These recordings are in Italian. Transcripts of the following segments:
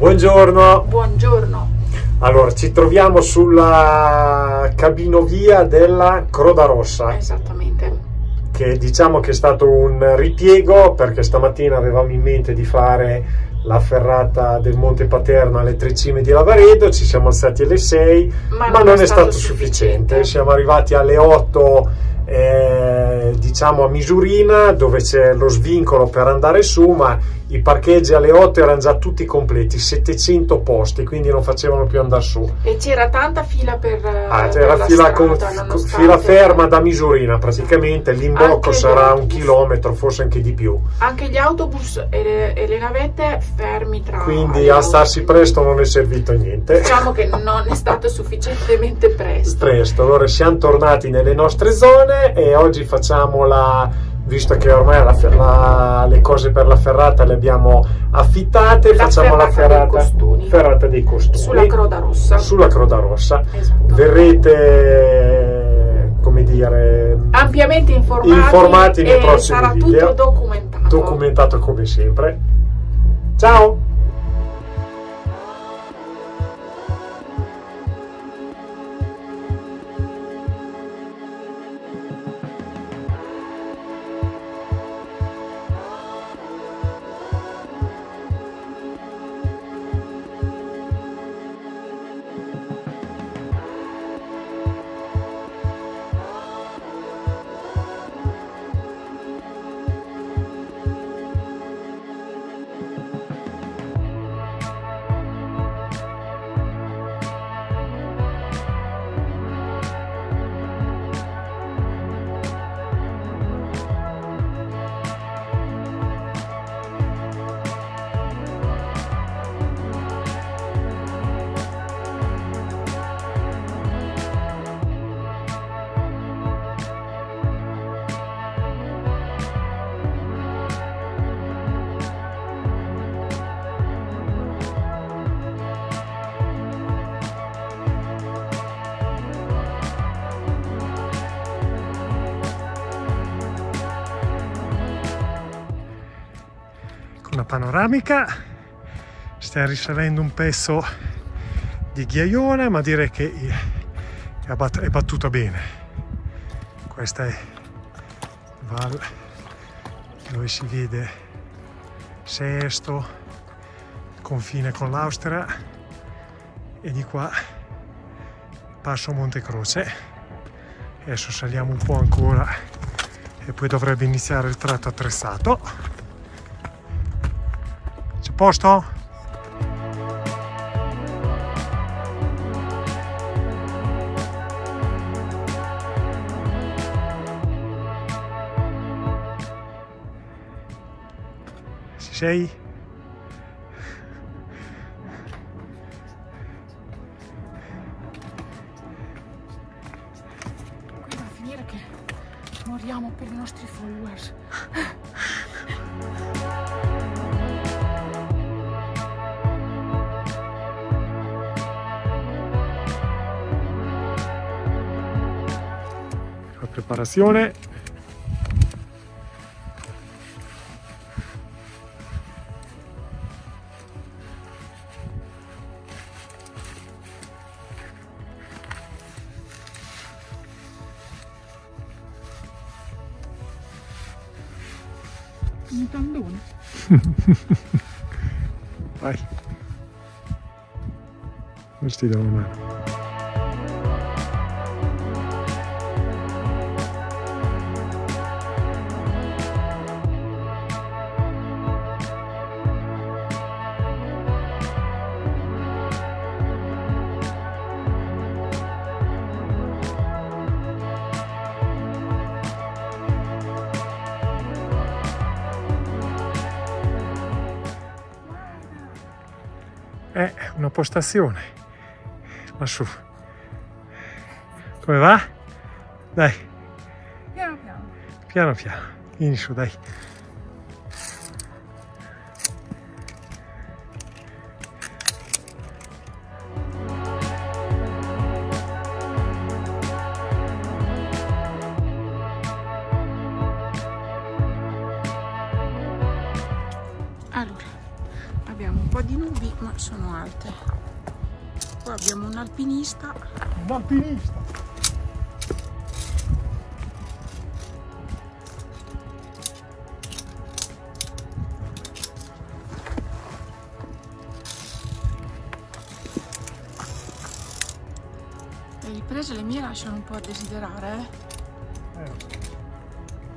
Buongiorno. Buongiorno. Allora, ci troviamo sulla cabinovia della Croda Rossa. Esattamente. Che diciamo che è stato un ripiego perché stamattina avevamo in mente di fare la ferrata del Monte Paterno alle tre cime di Lavaredo, ci siamo alzati alle 6, ma, ma non, non, è stato, stato sufficiente. sufficiente. Siamo arrivati alle 8 eh, diciamo a misurina dove c'è lo svincolo per andare su ma i parcheggi alle 8 erano già tutti completi 700 posti quindi non facevano più andare su. E c'era tanta fila per ah, c'era fila, fila ferma da misurina praticamente. L'imbocco sarà un chilometro forse anche di più. Anche gli autobus e le, e le navette fermi tra quindi alzarsi presto non è servito a niente. Diciamo che non è stato sufficientemente presto. Presto. Allora siamo tornati nelle nostre zone e oggi facciamo la visto che ormai la, la, le cose per la ferrata le abbiamo affittate la facciamo ferrata la ferrata dei costumi. ferrata dei costumi. Sulla croda rossa. Sulla croda rossa. Esatto. verrete come dire ampiamente informati, informati nei prossimi sarà video. tutto documentato. Documentato come sempre. Ciao panoramica. Stiamo risalendo un pezzo di ghiaione ma direi che è battuta bene. Questa è Val dove si vede Sesto confine con l'Austria e di qua passo Monte Croce. Adesso saliamo un po' ancora e poi dovrebbe iniziare il tratto attrezzato posto? Ci? Preparazione. Un tandone. Vai. Questi da una è una postazione lassù come va? dai. Piano piano. Piano piano. Vieni su dai le riprese le mie lasciano un po' a desiderare eh. eh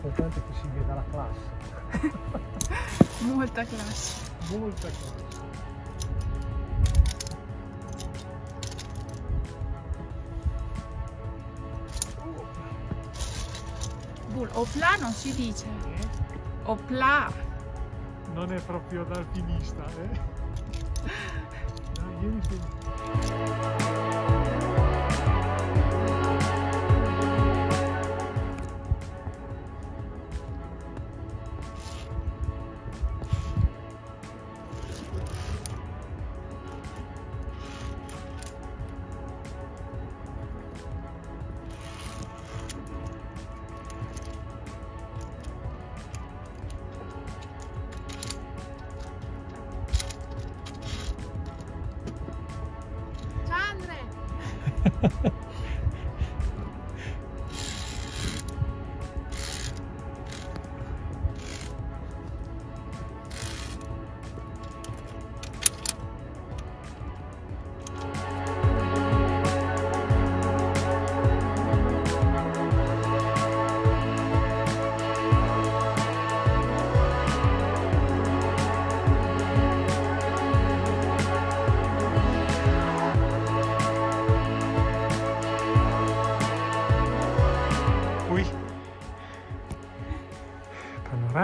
l'importante è che si veda la classe molta classe molta classe Bull, opla non si dice. Eh? Opla. Non è proprio da alpinista, eh? Dai,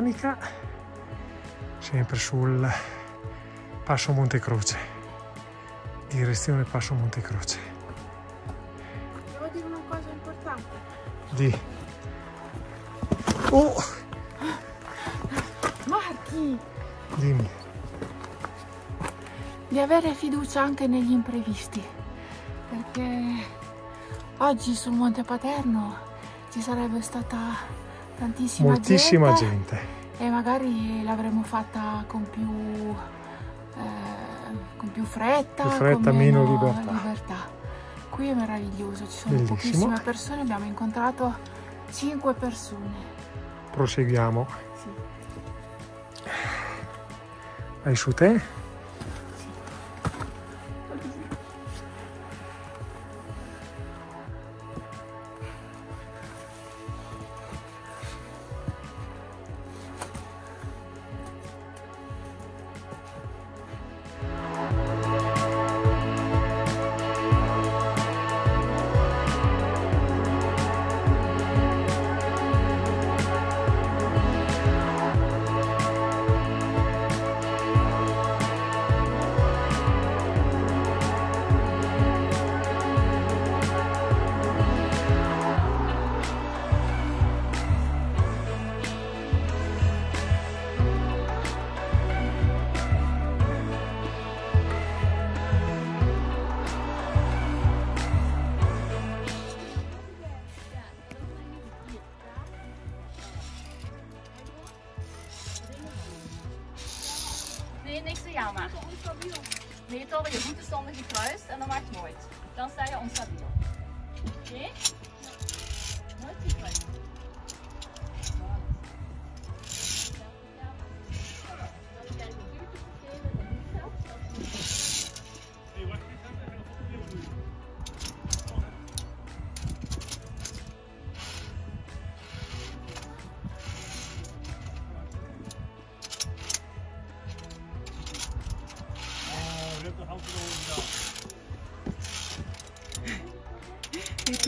panoramica sempre sul passo Monte Croce direzione passo Monte Croce devo dire una cosa importante. Di. Oh! Marchi! Dimmi. Di avere fiducia anche negli imprevisti. Perché oggi sul Monte Paterno ci sarebbe stata tantissima moltissima gente, gente. e magari l'avremmo fatta con più, eh, con più fretta, più fretta meno, meno libertà. libertà. Qui è meraviglioso, ci sono Bellissimo. pochissime persone, abbiamo incontrato 5 persone. Proseguiamo. Sì. Vai su te?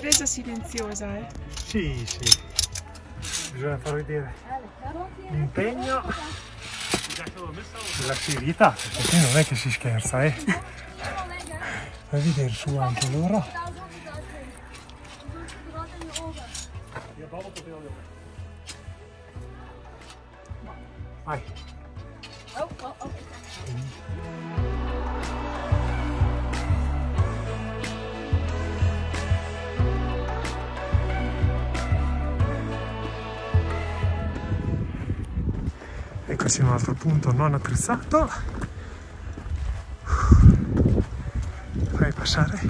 Ripresa silenziosa, eh? Sì, sì. Bisogna far vedere l'impegno della serietà, perché qui non è che si scherza, eh? Fai vedere su anche loro. Vai. Oh, oh, oh. bloccarsi in un altro punto non attrezzato fai passare.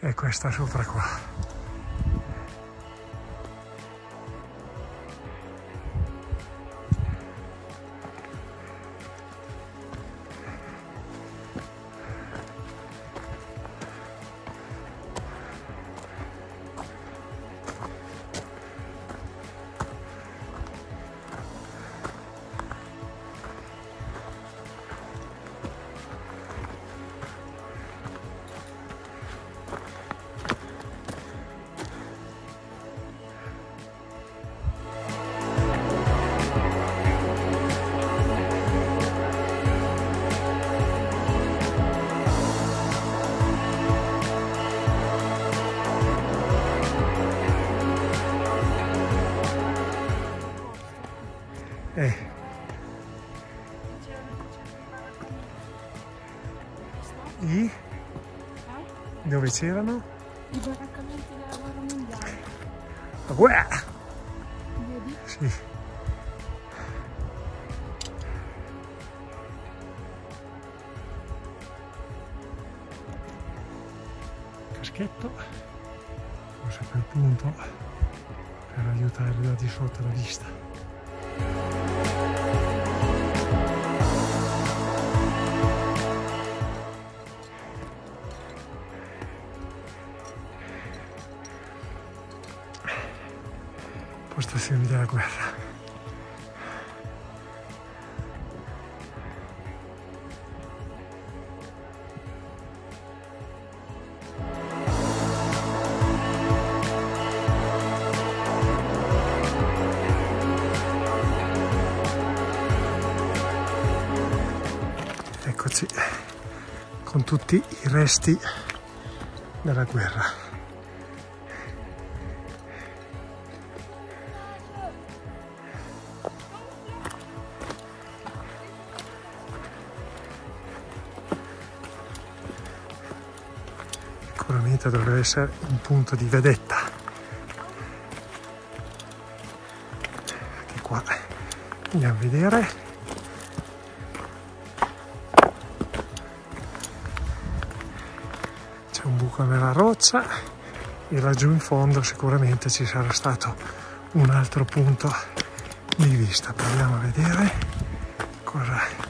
E questa sopra qua. I? Dove c'erano? I baraccamenti della guerra mondiale. La guerra! Vedi? Sì. Caschetto, forse a quel punto per aiutare da di sotto la vista. Con tutti i resti della guerra. Sicuramente dovrebbe essere un punto di vedetta. Anche qua andiamo a vedere. Buco nella roccia e laggiù in fondo sicuramente ci sarà stato un altro punto di vista. Proviamo a vedere cosa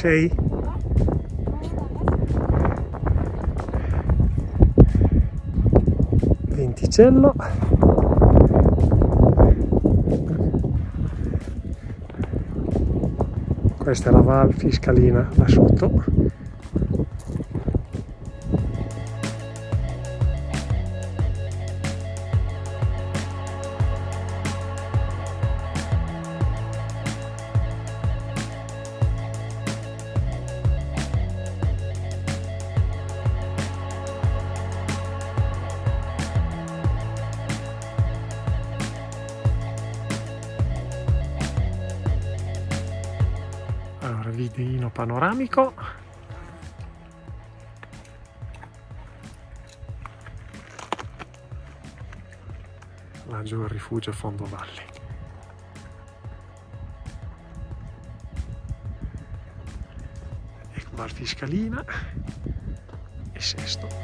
sei? Venticello. Questa è la Val Fiscalina là sotto. Videino panoramico. Laggiù il rifugio Fondovalle. Ecco Val Fiscalina e Sesto.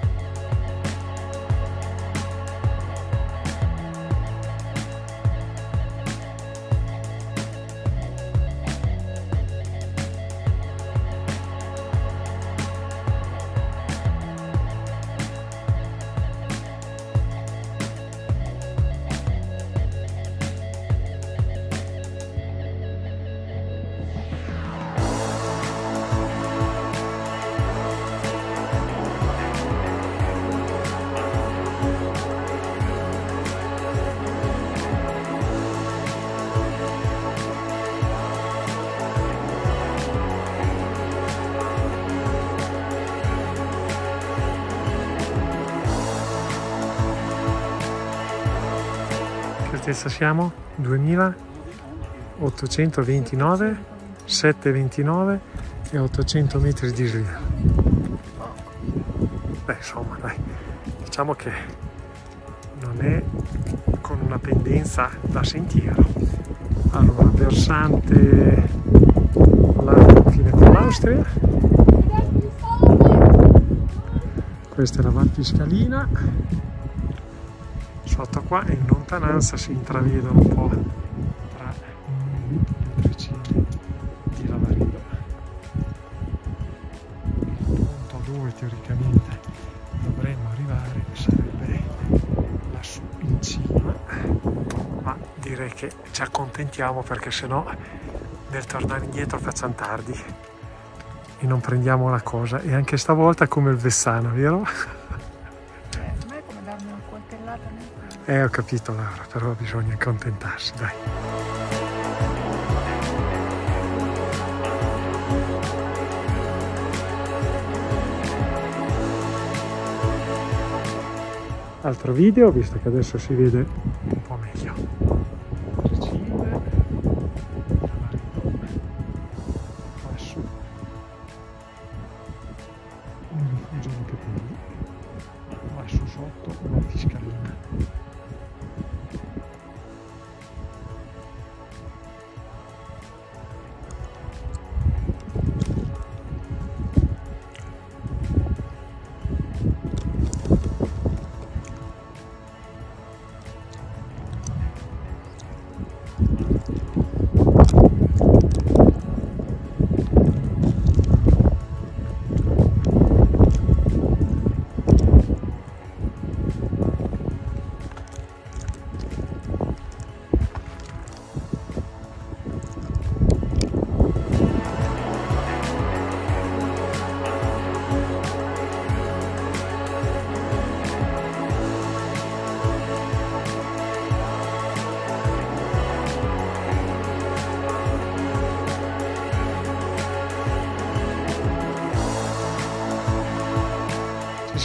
Altezza siamo? 2829, 729 e 800 metri di rilievo. Beh, insomma, dai, diciamo che non è con una pendenza da sentiero. Allora, versante al confine con l'Austria. Questa è la Val Piscalina. Sotto qua in lontananza si intravedono un po' tra le tricine di Lavaredo. Il punto dove teoricamente dovremmo arrivare sarebbe lassù in cima, ma direi che ci accontentiamo perché sennò nel tornare indietro facciamo tardi e non prendiamo la cosa e anche stavolta come il Vessano, vero? Eh, ho capito Laura, però bisogna accontentarsi, dai. Altro video, visto che adesso si vede un po' meglio.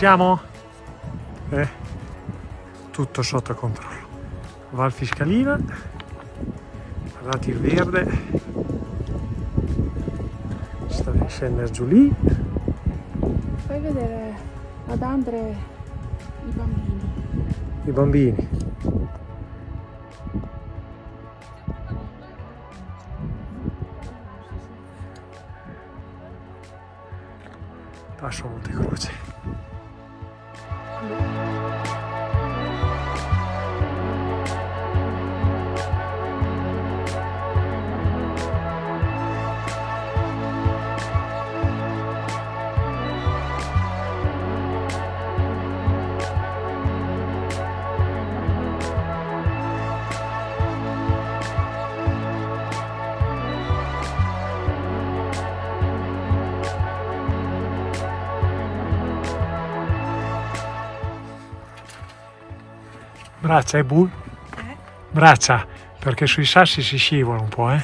Siamo? Eh, tutto sotto controllo. Val Fiscalina, guardate il verde, sta di scendere giù lì. Fai vedere ad Andre i bambini. I bambini. Braccia e bull. Eh? Braccia, perché sui sassi si scivola un po', eh.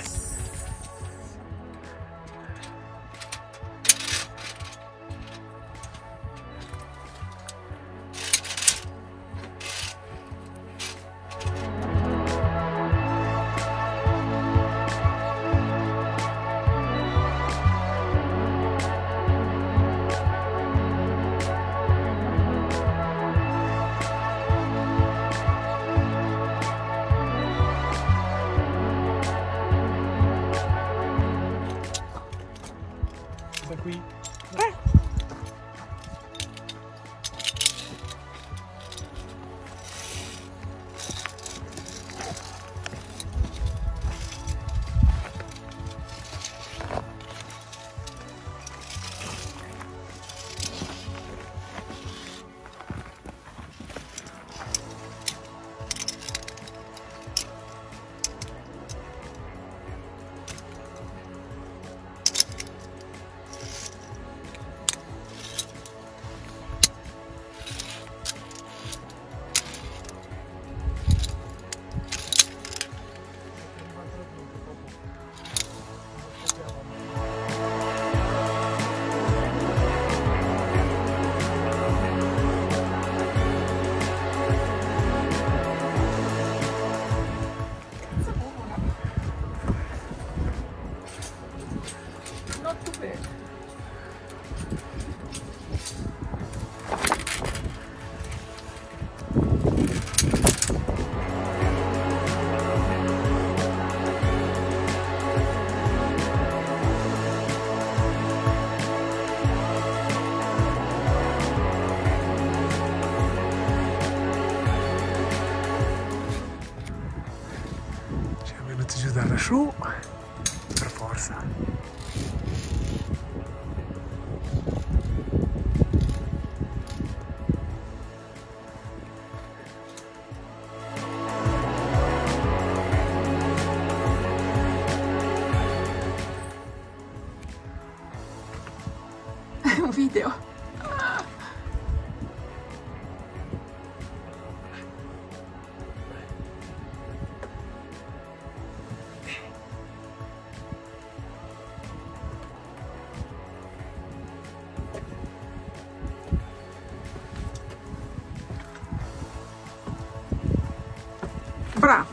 Bravo.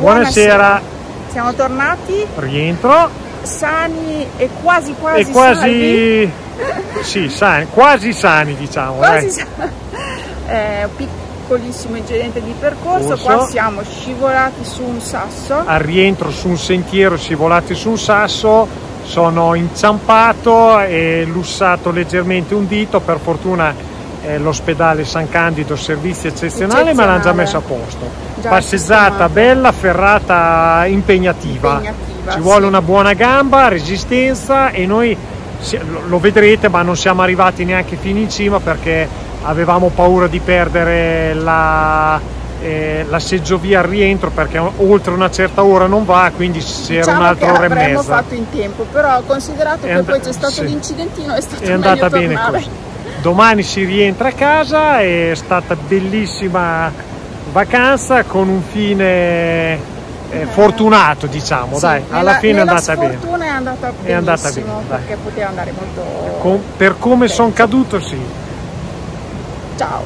Buonasera. Siamo tornati rientro sani e quasi quasi e quasi salvi. sì sani quasi sani diciamo quasi eh. sa- eh, piccolissimo incidente di percorso. Corso. qua siamo scivolati su un sasso. Al rientro su un sentiero scivolati su un sasso sono inciampato e lussato leggermente un dito. Per fortuna eh, l'ospedale San Candido servizi eccezionali me l'hanno già messo a posto. Già passeggiata bella ferrata impegnativa, Impegnativa, ci vuole una buona gamba resistenza e noi lo vedrete ma non siamo arrivati neanche fino in cima perché avevamo paura di perdere la, eh, la seggiovia al rientro perché oltre una certa ora non va quindi c'era diciamo un'altra che ora e mezza fatto in tempo però considerato che poi c'è stato sì. l'incidentino è stato è andata bene tornare. così domani si rientra a casa è stata bellissima vacanza con un fine eh, fortunato diciamo Sì, dai nella- alla fine è nella andata bene. è andata È andata bene, dai. perché poteva andare molto Com- per come sono caduto sì. Ciao